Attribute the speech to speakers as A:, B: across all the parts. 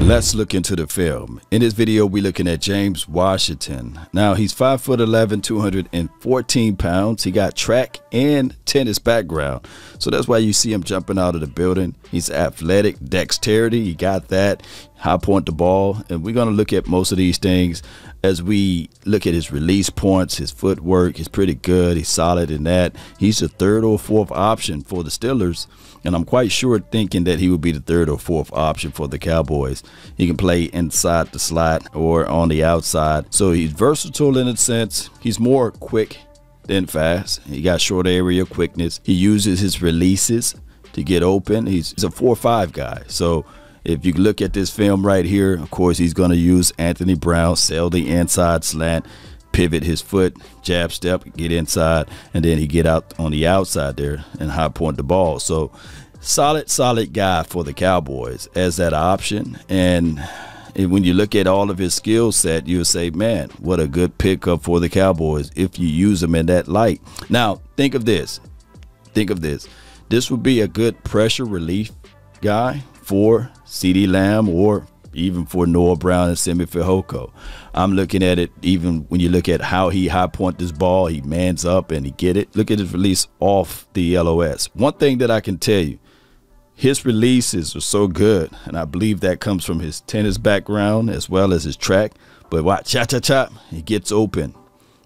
A: Let's look into the film. In this video, we're looking at James Washington. Now, he's 5 foot 11, 214 pounds. He got track and tennis background. So that's why you see him jumping out of the building. He's athletic, dexterity, he got that. High point the ball. And we're going to look at most of these things as we look at his release points, his footwork. He's pretty good. He's solid in that. He's the third or fourth option for the Steelers. And I'm quite sure thinking that he would be the third or fourth option for the Cowboys. He can play inside the slot or on the outside. So he's versatile in a sense. He's more quick than fast. He got short area quickness. He uses his releases to get open. He's, he's a 4-5 guy. So if you look at this film right here, of course, he's going to use Anthony Brown, sell the inside slant, pivot his foot, jab step, get inside, and then he get out on the outside there and high point the ball. So solid, solid guy for the Cowboys as that option. And when you look at all of his skill set, you'll say, man, what a good pickup for the Cowboys if you use him in that light. Now, think of this. Think of this. This would be a good pressure relief guy for CeeDee Lamb or even for Noah Brown and Simi Fehoko. I'm looking at it even when you look at how he high point this ball, he mans up and he get it. Look at his release off the LOS. One thing that I can tell you, his releases are so good, and I believe that comes from his tennis background as well as his track. But watch, cha cha cha, he gets open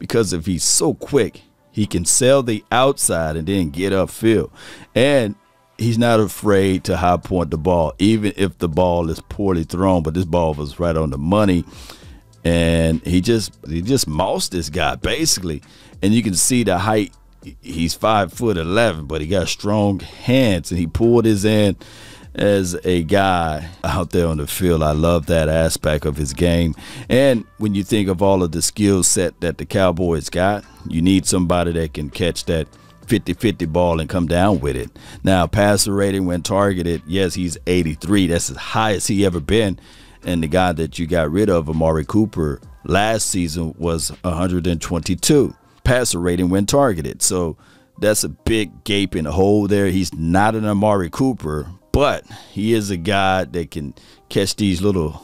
A: because if he's so quick, he can sell the outside and then get upfield. And he's not afraid to high point the ball, even if the ball is poorly thrown. But this ball was right on the money, and he just he just mossed this guy basically, and you can see the height. He's five foot eleven, but he got strong hands, and he pulled his end as a guy out there on the field. I love that aspect of his game. And when you think of all of the skill set that the Cowboys got, you need somebody that can catch that 50-50 ball and come down with it. Now, passer rating when targeted, yes, he's 83. That's as high as he ever been. And the guy that you got rid of, Amari Cooper, last season was 122 passer rating when targeted. So that's a big gaping hole there. He's not an Amari Cooper, but he is a guy that can catch these little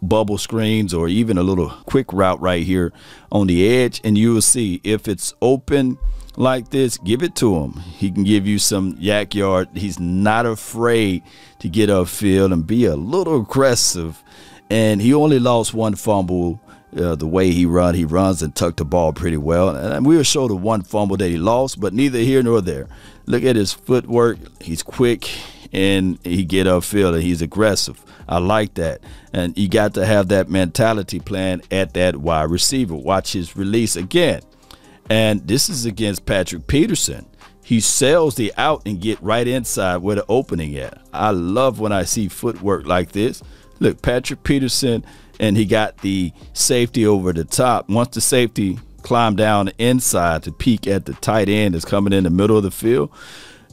A: bubble screens or even a little quick route right here on the edge. And you will see if it's open like this, give it to him. He can give you some YAC yard. He's not afraid to get upfield and be a little aggressive. And he only lost one fumble uh, the way he run. He runs and tuck the ball pretty well. And we will show the one fumble that he lost, but neither here nor there. Look at his footwork. He's quick and he get upfield and he's aggressive. I like that. And you got to have that mentality plan at that wide receiver. Watch his release again. And this is against Patrick Peterson. He sells the out and get right inside where the opening at. I love when I see footwork like this. Look, Patrick Peterson, and he got the safety over the top. Once the safety climbed down inside to peek at the tight end that's coming in the middle of the field,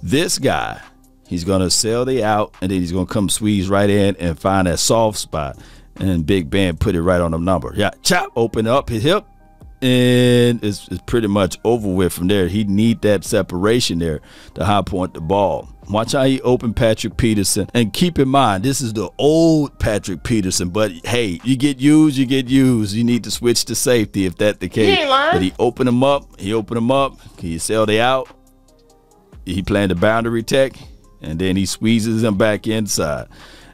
A: this guy He's going to sell the out, and then he's going to come squeeze right in and find that soft spot. And Big Ben put it right on the number. Yeah, chop, open up his hip, and it's, it's pretty much over with from there. He need that separation there to high point the ball. Watch how he open Patrick Peterson. And keep in mind, this is the old Patrick Peterson. But hey, you get used, you get used. You need to switch to safety if that's the case. He But he opened him up. He opened him up. He sell the out. He playing the boundary tech and then he squeezes him back inside.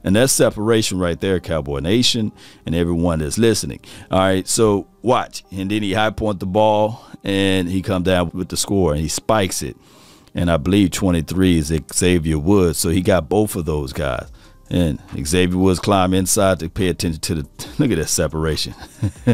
A: And that's separation right there, Cowboy Nation, and everyone that's listening. All right, so watch. And then he high point the ball, and he come down with the score, and he spikes it. And I believe 23 is Xavier Woods, so he got both of those guys. And Xavier Woods climb inside to pay attention to the look at that separation.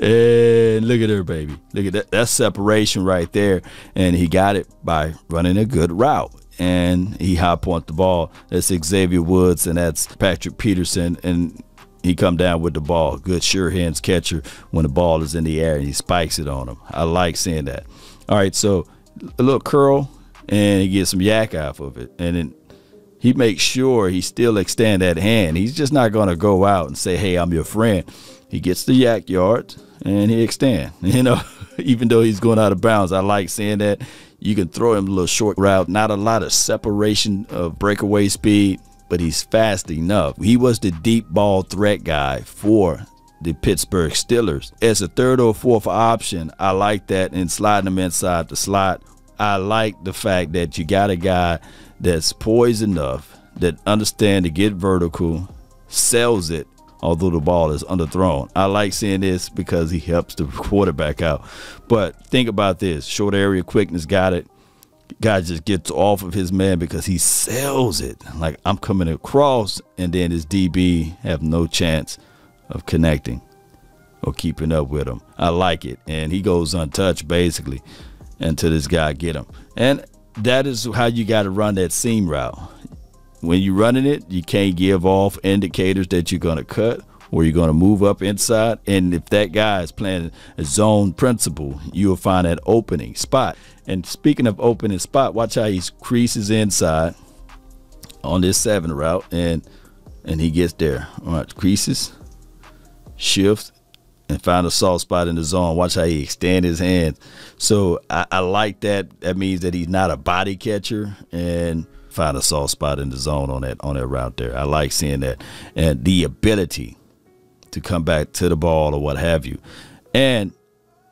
A: and look at her, baby. Look at that. That's separation right there. And he got it by running a good route and he high point the ball. That's Xavier Woods and that's Patrick Peterson and he come down with the ball. Good sure hands catcher when the ball is in the air and he spikes it on him. I like seeing that. All right, so a little curl and he gets some YAC off of it. And then he makes sure he still extend that hand. He's just not going to go out and say, hey, I'm your friend. He gets the YAC yards and he extend, you know, even though he's going out of bounds. I like seeing that. You can throw him a little short route, not a lot of separation of breakaway speed. but he's fast enough. He was the deep ball threat guy for the Pittsburgh Steelers. As a third or fourth option, I like that and sliding him inside the slot. I like the fact that you got a guy that's poised enough, that understand to get vertical, sells it, although the ball is underthrown. I like seeing this because he helps the quarterback out. But think about this short area quickness got it. Guy just gets off of his man because he sells it. Like I'm coming across, and then his DB have no chance of connecting or keeping up with him. I like it. And he goes untouched basically until this guy get him. And that is how you got to run that seam route. When you're running it, you can't give off indicators that you're going to cut or you're going to move up inside. And if that guy is playing a zone principle, you'll find that opening spot. And speaking of opening spot, watch how he creases inside on this seven route and and he gets there. All right, creases, shifts, and find a soft spot in the zone. Watch how he extend his hands. So I, I like that. That means that he's not a body catcher and find a soft spot in the zone on that on that route there. I like seeing that and the ability to come back to the ball or what have you. And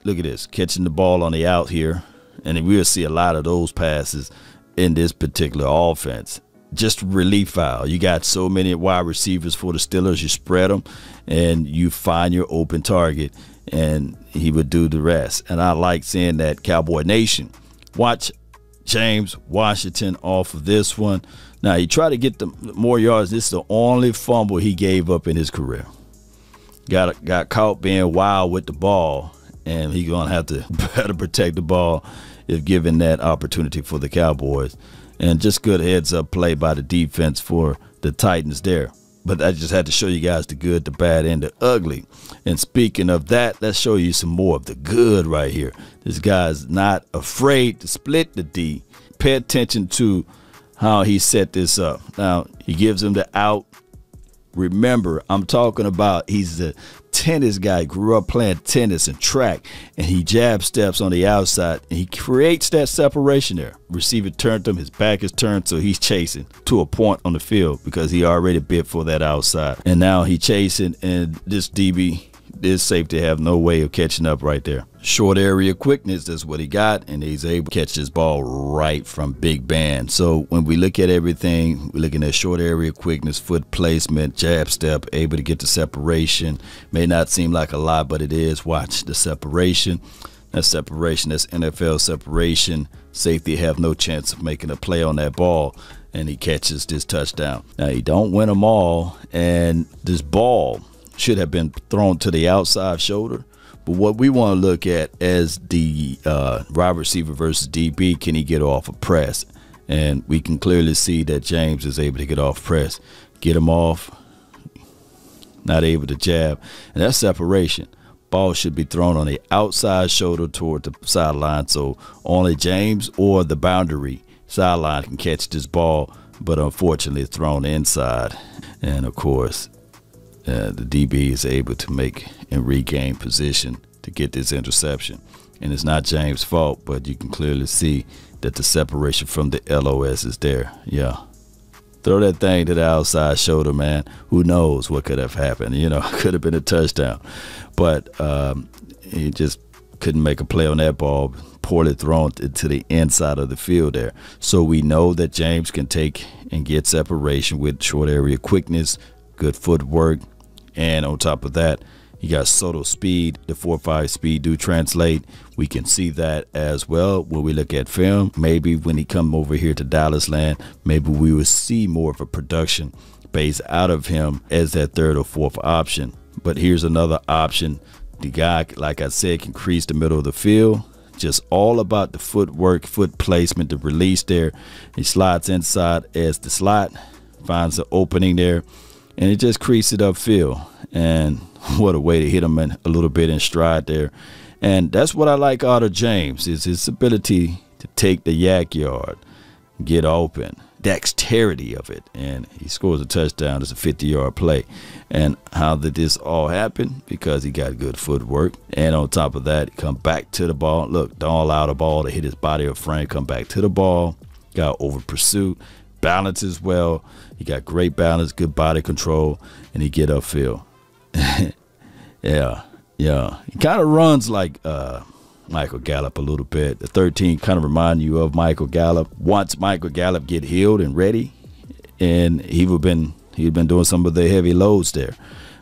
A: look at this, catching the ball on the out here, and we'll see a lot of those passes in this particular offense. Just relief foul. You got so many wide receivers for the Steelers. You spread them, and you find your open target, and he would do the rest. And I like seeing that Cowboy Nation. Watch James Washington off of this one. Now he tried to get the more yards. This is the only fumble he gave up in his career. Got got caught being wild with the ball, and he's gonna have to better protect the ball if given that opportunity for the Cowboys. And just good heads up play by the defense for the Titans there. But I just had to show you guys the good, the bad, and the ugly. And speaking of that, let's show you some more of the good right here. This guy's not afraid to split the D. Pay attention to how he set this up. Now, he gives him the out. Remember, I'm talking about he's the tennis guy, grew up playing tennis and track, and he jab steps on the outside and he creates that separation there. Receiver turned him, his back is turned, so he's chasing to a point on the field because he already bit for that outside. And now he chasing, and this DB this safety have no way of catching up right there. Short area quickness, that's what he got, and he's able to catch this ball right from Big Ben. So when we look at everything, we're looking at short area quickness, foot placement, jab step, able to get the separation. May not seem like a lot, but it is. Watch the separation. That separation, that's NFL separation. Safety have no chance of making a play on that ball, and he catches this touchdown. Now he don't win them all, and this ball should have been thrown to the outside shoulder. But what we want to look at as the uh, wide receiver versus DB, can he get off a press? And we can clearly see that James is able to get off press, get him off, not able to jab, and that's separation. Ball should be thrown on the outside shoulder toward the sideline, so only James or the boundary sideline can catch this ball. But unfortunately, thrown inside, and of course, uh, the DB is able to make and regain position to get this interception. And it's not James' fault, but you can clearly see that the separation from the LOS is there. Yeah. Throw that thing to the outside shoulder, man. Who knows what could have happened? You know, could have been a touchdown. But um, he just couldn't make a play on that ball. Poorly thrown to the inside of the field there. So we know that James can take and get separation with short area quickness, good footwork, and on top of that, he got Soto speed. The 4-5 speed do translate. We can see that as well when we look at film. Maybe when he come over here to Dallas land, maybe we will see more of a production base out of him as that third or fourth option. But here's another option. The guy, like I said, can crease the middle of the field. Just all about the footwork, foot placement, the release there. He slides inside as the slot, finds the opening there and it just creased it up, upfield. And what a way to hit him in, a little bit in stride there. And that's what I like out of James is his ability to take the YAC yard, get open, dexterity of it, and he scores a touchdown. It's a 50-yard play. And how did this all happen? Because he got good footwork, and on top of that, come back to the ball. Look, don't allow the ball to hit his body or frame. Come back to the ball. Got over pursuit, balances well. He got great balance, good body control, and he get upfield. yeah, yeah. He kind of runs like uh, Michael Gallup a little bit. The 13 kind of remind you of Michael Gallup. Once Michael Gallup get healed and ready, and he would been he'd been doing some of the heavy loads there.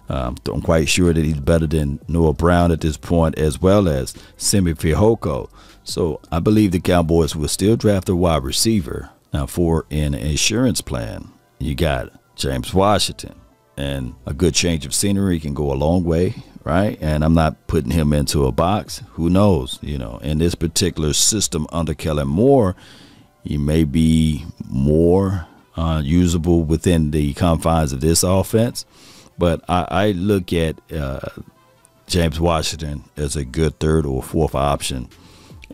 A: Um, I'm quite sure that he's better than Noah Brown at this point, as well as Simi Fehoko. So I believe the Cowboys will still draft a wide receiver. Now, for an insurance plan, you got James Washington, and a good change of scenery can go a long way, right? And I'm not putting him into a box. Who knows? You know, in this particular system under Kellen Moore, he may be more uh, usable within the confines of this offense. But I, I look at uh, James Washington as a good third or fourth option.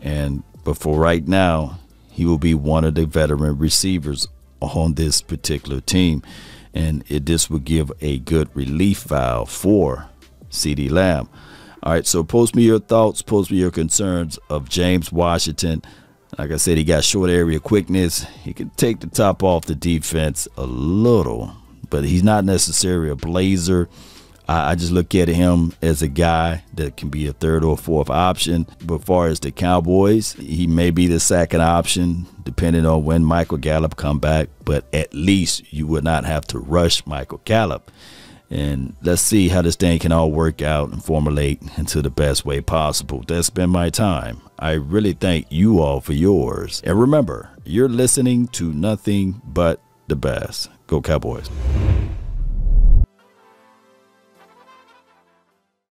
A: And but for right now, he will be one of the veteran receivers on this particular team. And it, this will give a good relief valve for CeeDee Lamb. All right, so post me your thoughts, post me your concerns of James Washington. Like I said, he got short area quickness. He can take the top off the defense a little, but he's not necessarily a blazer. I, I just look at him as a guy that can be a third or fourth option. But far as the Cowboys, he may be the second option, depending on when Michael Gallup come back. But at least you would not have to rush Michael Gallup. And let's see how this thing can all work out and formulate into the best way possible. That's been my time. I really thank you all for yours. And remember, you're listening to nothing but the best. Go Cowboys.